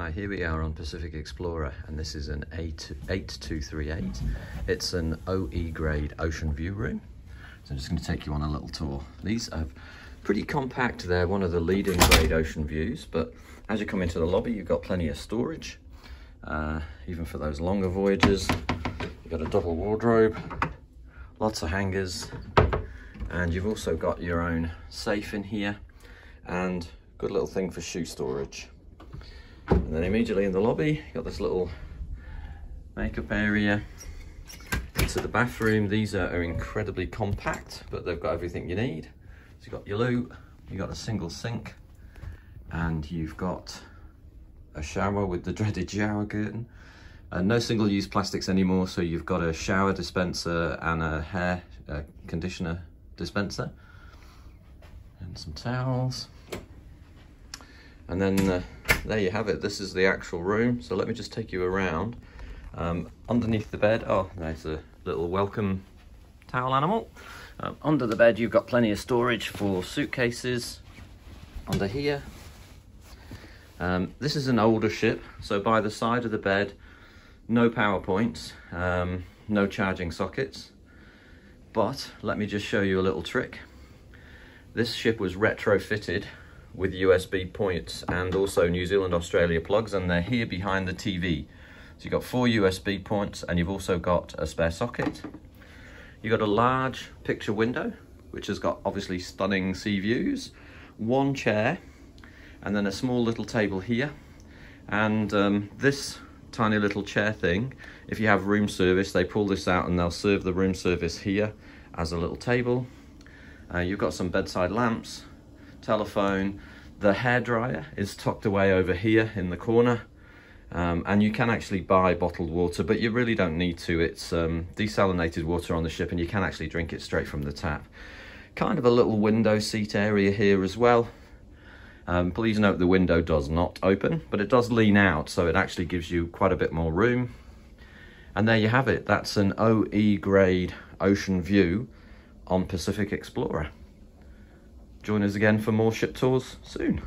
Hi, here we are on Pacific Explorer, and this is an 8238. It's an OE grade ocean view room. So I'm just going to take you on a little tour. These are pretty compact. They're one of the leading grade ocean views, but as you come into the lobby, you've got plenty of storage, uh, even for those longer voyages. You've got a double wardrobe, lots of hangers, and you've also got your own safe in here, and good little thing for shoe storage. And then immediately in the lobby, got this little makeup area. Into the bathroom, these are, are, incredibly compact, but they've got everything you need. So you've got your loo, you've got a single sink, and you've got a shower with the dreaded shower curtain. Uh, no single-use plastics anymore, so you've got a shower dispenser and a hair uh, conditioner dispenser. And some towels. And then uh, there you have it. This is the actual room. So let me just take you around. Um, underneath the bed, oh, there's a little welcome towel animal. Um, under the bed, you've got plenty of storage for suitcases. Under here, um, this is an older ship. So by the side of the bed, no power points, um, no charging sockets. But let me just show you a little trick. This ship was retrofitted with USB points and also New Zealand Australia plugs and they're here behind the TV. So you've got four USB points and you've also got a spare socket. You've got a large picture window which has got obviously stunning sea views, one chair and then a small little table here and um, this tiny little chair thing if you have room service they pull this out and they'll serve the room service here as a little table uh, you've got some bedside lamps telephone. The hairdryer is tucked away over here in the corner. Um, and you can actually buy bottled water, but you really don't need to. It's um, desalinated water on the ship and you can actually drink it straight from the tap. Kind of a little window seat area here as well. Um, please note the window does not open, but it does lean out, so it actually gives you quite a bit more room. And there you have it. That's an OE grade ocean view on Pacific Explorer. Join us again for more ship tours soon.